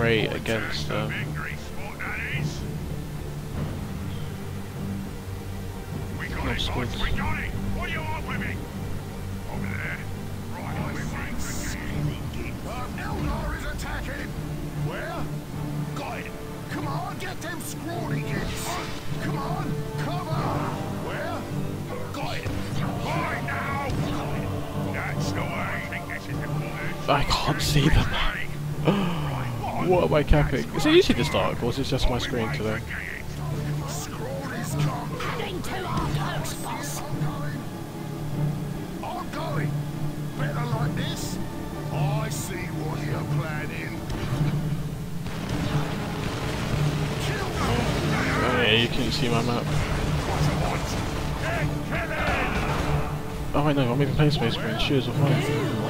rate against. Uh, Eldar! Where? Come on, get them scrawny gits! Come on, cover! Where? Got! Right now! That's the way! I can't see them. what am I capping? Is it usually this dark, or is it just my screen today? Oh yeah, you can see my map. Oh I know, I'm even playing Space Marine. Shooters are fine.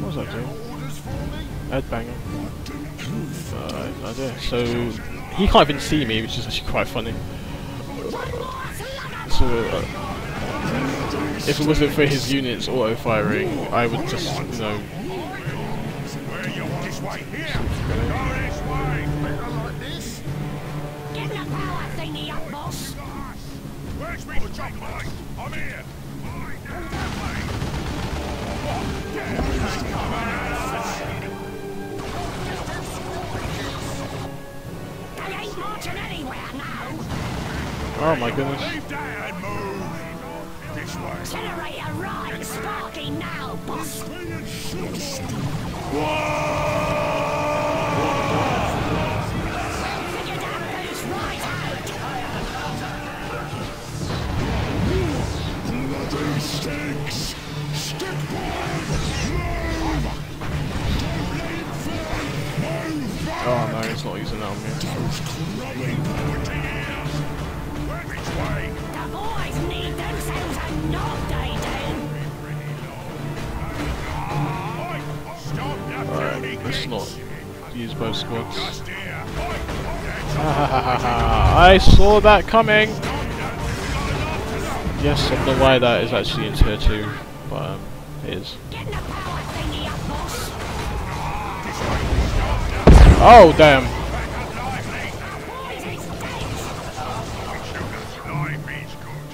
What was that doing? Headbanger. Uh, no idea. So he can't even see me, which is actually quite funny. So uh, if it wasn't for his units auto firing, I would just you know. Where's me? I'm here. Oh my goodness. Leave that and move. This way. Generator right, Sparky now, boss. Alright, dirty let's geeks. not use both squads. Just here. Oi, I saw that coming! Yes, I don't know why that is actually in tier 2, but um, it is. Get the power thingy up, boss. Oh, damn! Boys, it's dead. Live is good.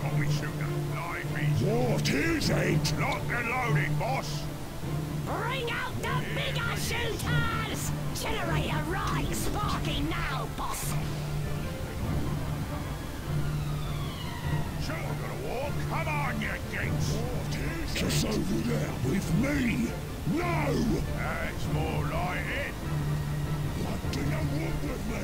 Call me shooter. Live is What is it? Locked and loaded, boss. Bring out the bigger shooters! Generator right, Sparky now, boss. Sure, gonna walk. Come on, you geeks. Just over there with me. No! That's more like it. What do you want with me?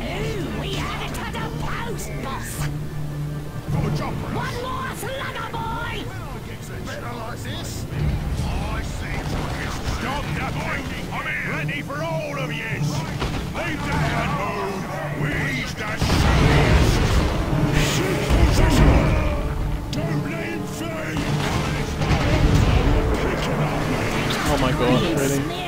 Ooh, we headed to the post, boss. Got a jumper. One more slugger, boy! Better like this. I see. Stop that boy. I'm here. Ready for all of you. Leave that and move. We's the Don't let him flee. Oh my god, really?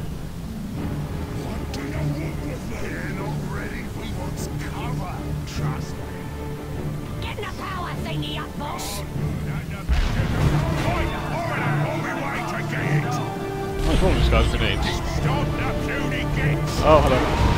to get it. What's wrong with this guy's grenades? Stop the puny kids. Oh, hello.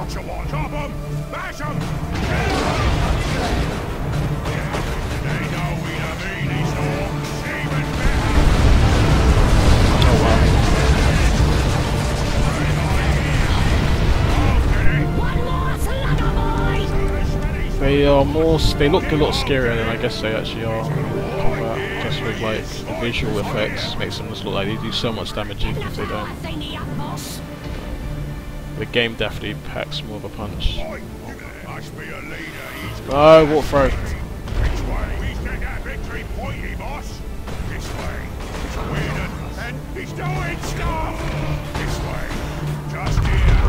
What you want? Chop 'em! Bash 'em! They are more. They look a lot scarier than I guess they actually are combat. Just with like the visual effects makes them look like they do so much damage even if they don't. Thingy up, boss. The game definitely packs more of a punch. Right. Must be a leader. He's Oh, what throw? Which way? We set that victory pointy, boss. This way. It's a weird and, and he's doing stuff. This way. Just here.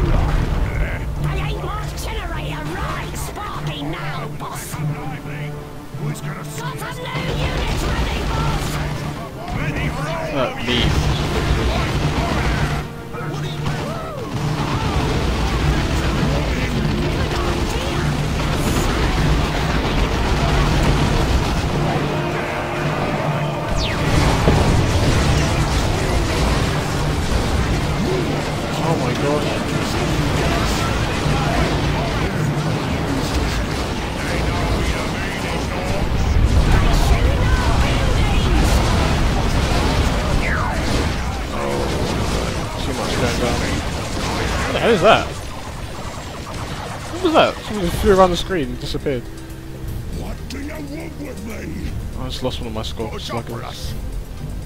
There. Ain't lost generator right. Sparky now, boss. Who's gonna Got some new units ready, boss. Ready for all Uh, What the hell is that? What was that? Something just flew around the screen and disappeared. What do you want with me? I just lost one of my score What's up for sluggers.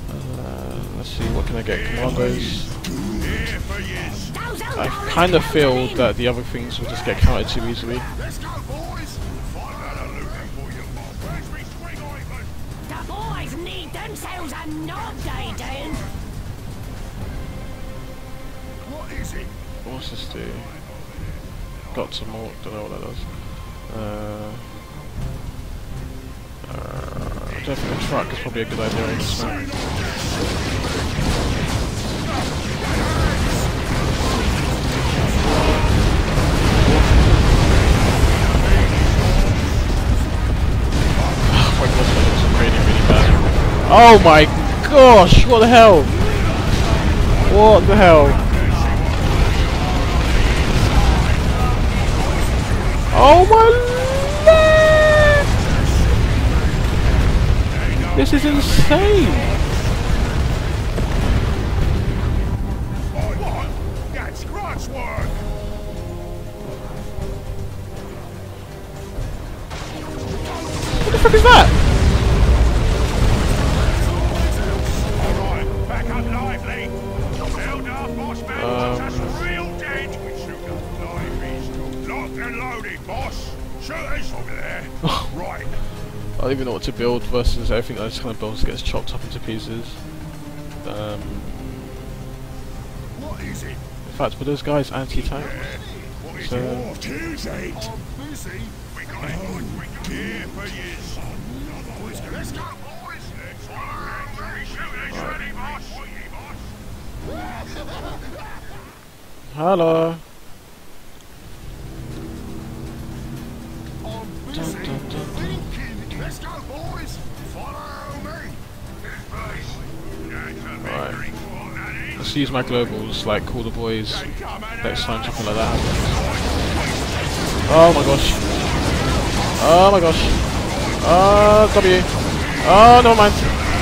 Uh, let's see, what can I get? Commandos. Here for yous. Those I kind of feel that the other things will just get counted too easily. Let's go, boys. Find out a looting for you, Bob. Where's me swing Ivan? The boys need themselves a nod, they do. What is it? What's this do? Got some more, don't know what that does. Uh, uh, a truck is probably a good idea. Oh. Oh my gosh, what the hell? What the hell? Oh my lord! This is insane! What the fuck is that? Even know what to build versus everything that I just kind of builds gets chopped up into pieces. Um, What is it? in fact, were those guys anti-tank? So- it? What is? I'm busy. We got it good. We got here for you. Boys, let's go, boys. Let's go. Ready, shooters ready, boss. What you, boss? Hello. Let's use my globals, like call the boys next time something like that happens. Oh my gosh. Oh my gosh. Uh, W. Oh, never mind.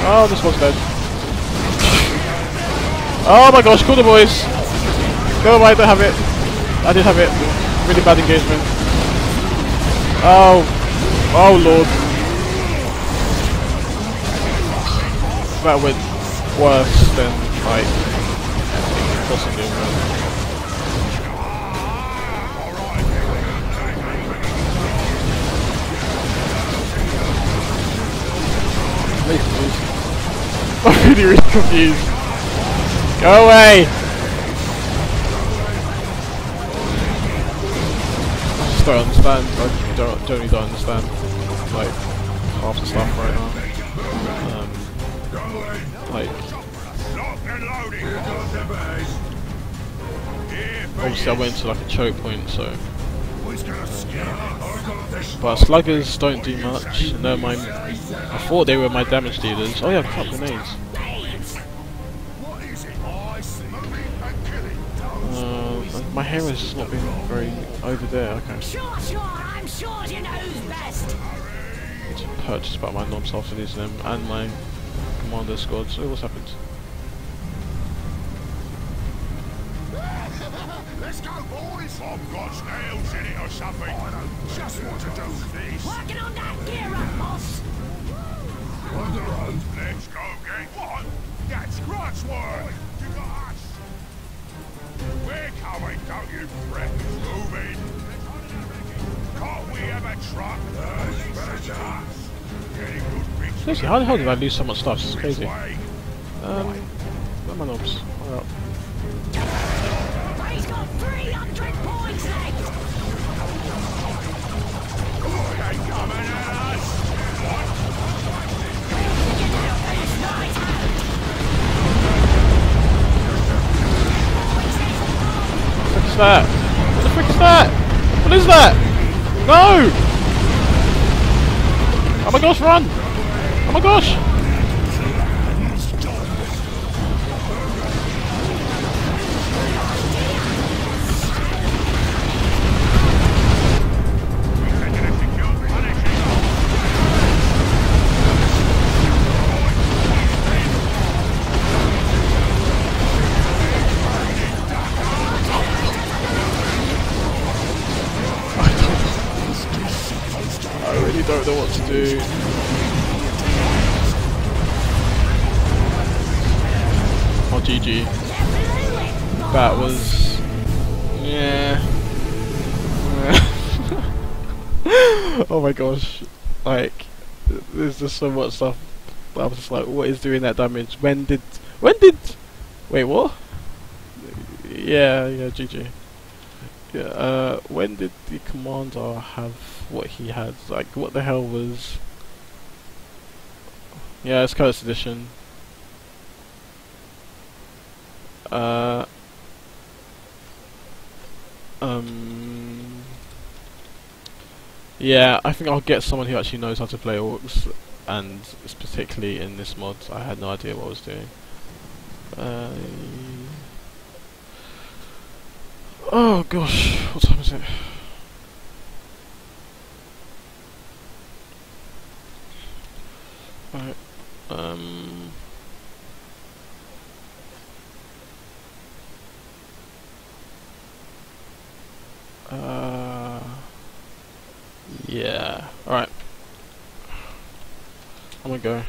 Oh, this one's dead. Oh my gosh, call the boys. Never mind, I have it. I did have it. Really bad engagement. Oh. Oh lord. That went worse than, like, possibly would. Really confused. I'm really, really confused. Go away! I just don't understand. I don't, don't don't understand, like, half the stuff right now. Um, like, obviously I went to like a choke point, so. Who's gonna scare us? But sluggers don't do much. and they're my. I thought they were my damage dealers. Oh yeah, crap grenades. What is it? I see. Moving and. Uh, my hair has just not been very over there. Okay. Sure, sure, I'm sure you know who's best. to purchase about my knobs after them and my commander squads. Oh, what's happened? Let's go, boys. I've got nails in it or something. I know just what to do with this. Working on that gear up, boss. On the road. Let's go get what? That's Grant's word. You got us. We're coming, don't you fret. Moving. Can't we have a truck? That's better. Getting good big Seriously, how the hell did I lose so much stuff? This is crazy. Um, where are my knobs? Oh, 100 points left! They coming at us! What? What's that? What the frick is that? What is that? No! Oh my gosh, run! Oh my gosh! GG. That was... Yeah. oh my gosh. Like, there's just so much stuff. I was just like, what is doing that damage? When did... When did... Wait, what? Yeah, yeah, GG. Yeah, uh, when did the commander have what he had? Like, what the hell was... Yeah, it's Codex Edition. Uh... Um... Yeah, I think I'll get someone who actually knows how to play orcs, and particularly in this mod, I had no idea what I was doing. Uh, oh gosh, what time is it? Right, um... Uh... Yeah. Alright. I'm gonna go.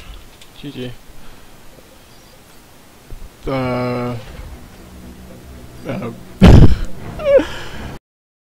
GG. Uh, Um,